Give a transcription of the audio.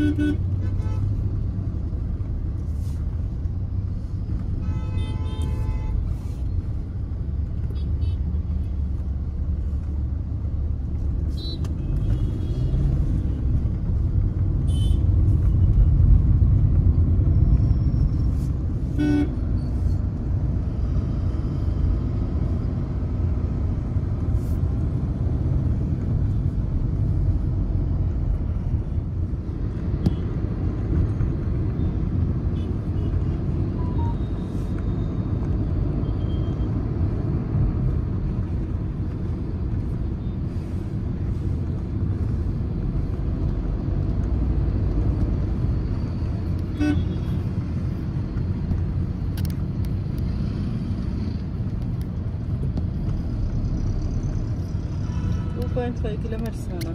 Beep, beep. 2.5 kilometers ആണ്